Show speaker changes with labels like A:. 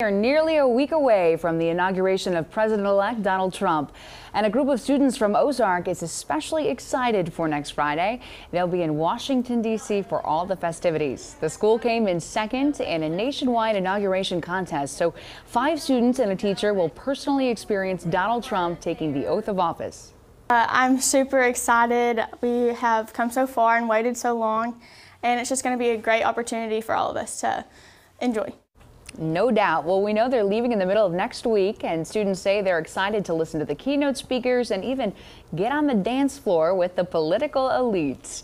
A: We are nearly a week away from the inauguration of President-elect Donald Trump. And a group of students from Ozark is especially excited for next Friday. They'll be in Washington, D.C. for all the festivities. The school came in second in a nationwide inauguration contest. So five students and a teacher will personally experience Donald Trump taking the oath of office.
B: Uh, I'm super excited. We have come so far and waited so long. And it's just going to be a great opportunity for all of us to enjoy.
A: No doubt. Well, we know they're leaving in the middle of next week, and students say they're excited to listen to the keynote speakers and even get on the dance floor with the political elites.